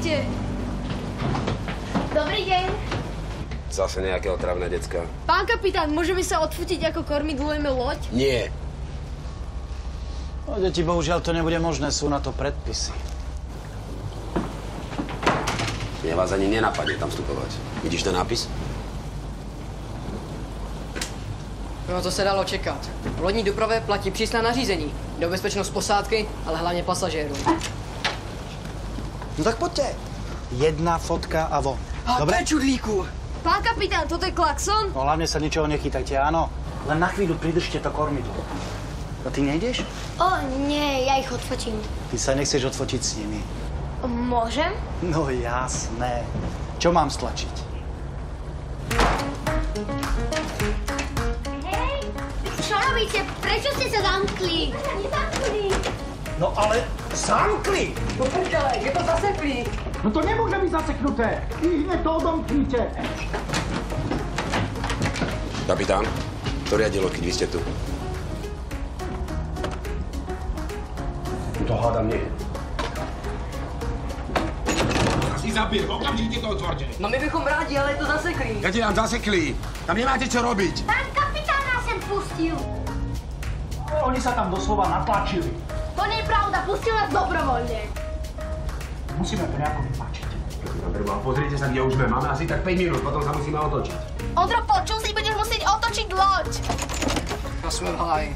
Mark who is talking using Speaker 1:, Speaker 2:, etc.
Speaker 1: deň.
Speaker 2: Zase nejaké otravné decka.
Speaker 1: Pán kapitán, môžeme sa odfutiť, ako kormidlujeme loď?
Speaker 2: Nie.
Speaker 3: No, deti, bohužiaľ to nebude možné, sú na to predpisy.
Speaker 2: Mne vás ani nenapadne tam vstupovať. Vidíš ten nápis?
Speaker 4: No to se dalo čekat. V lodní dopravě platí přísná nařízení. Do bezpečnost posádky, ale hlavně pasažérů.
Speaker 3: No tak poďte. Jedna fotka a von. Dobre?
Speaker 4: čudlíku!
Speaker 1: Pán kapitán, toto je klakson?
Speaker 3: No hlavne sa ničoho nechytajte, áno. Len na chvíľu pridržte to kormidlo. A ty nejdeš?
Speaker 1: O, nie, ja ich odfotím.
Speaker 3: Ty sa nechceš odfotiť s nimi.
Speaker 1: Môžem?
Speaker 3: No jasné. Čo mám stlačiť?
Speaker 1: Hej, čo robíte? Prečo ste sa zamkli?
Speaker 3: No ale zamkli!
Speaker 4: No prdele, je to zaseklý!
Speaker 3: No to nemôže byť zaseknuté. Vy hneď to odomknite.
Speaker 2: Kapitán, to riadilo, keď vy ste tu. To hádam nie.
Speaker 5: Si zabijem, okamžite to otvorte.
Speaker 4: No my bychom rádi, ale je to zaseklý.
Speaker 5: Ja ti nám zasekli. Tam nemáte čo robiť.
Speaker 1: Pán kapitán nás sem pustil.
Speaker 3: Oni sa tam doslova natlačili.
Speaker 1: To nie je pravda, pustil nás dobrovoľne.
Speaker 3: Musíme to nejako vypačiť.
Speaker 5: Preboha, pozrite sa, kde už sme. Máme asi tak 5 minút, potom sa musíme otočiť.
Speaker 1: Ondro, počul si, budeš musieť otočiť loď.
Speaker 4: A jsme v háji.